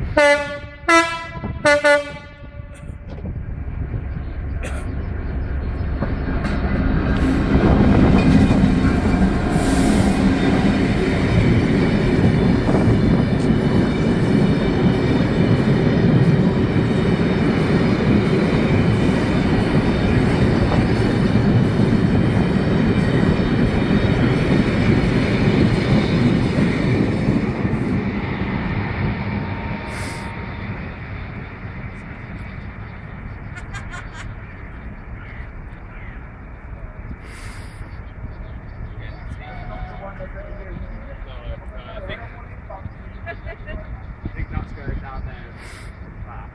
Thank you. Uh, I think, I think that's going down there. I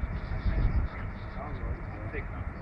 think that's